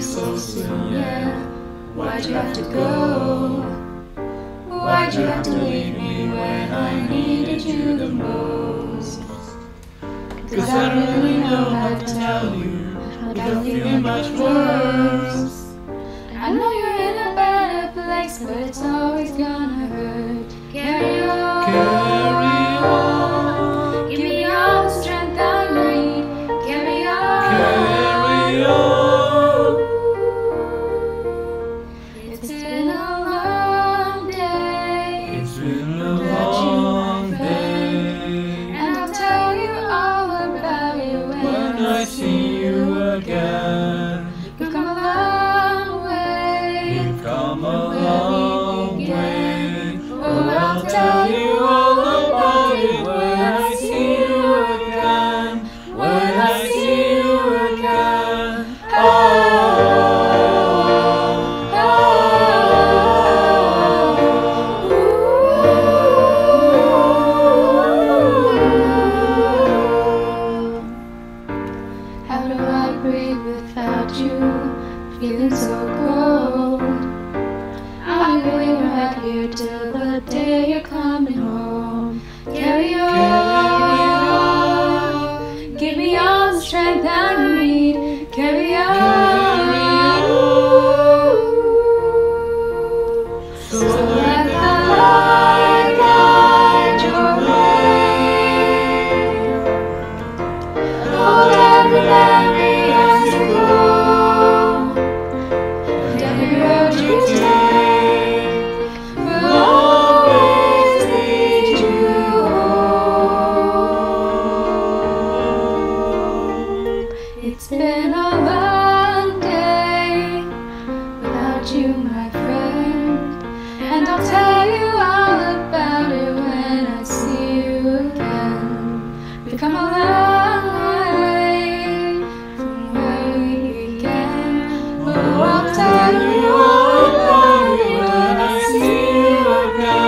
so soon, yeah? Why'd you have to go? Why'd you have to leave me when I needed you the most? Cause I don't really know how to tell you. I'm feeling much worse. I know you're in a better place, but it's always gonna hurt. Carry Feeling so cold. I'm going right here till the day you're coming home. Carry on. You now.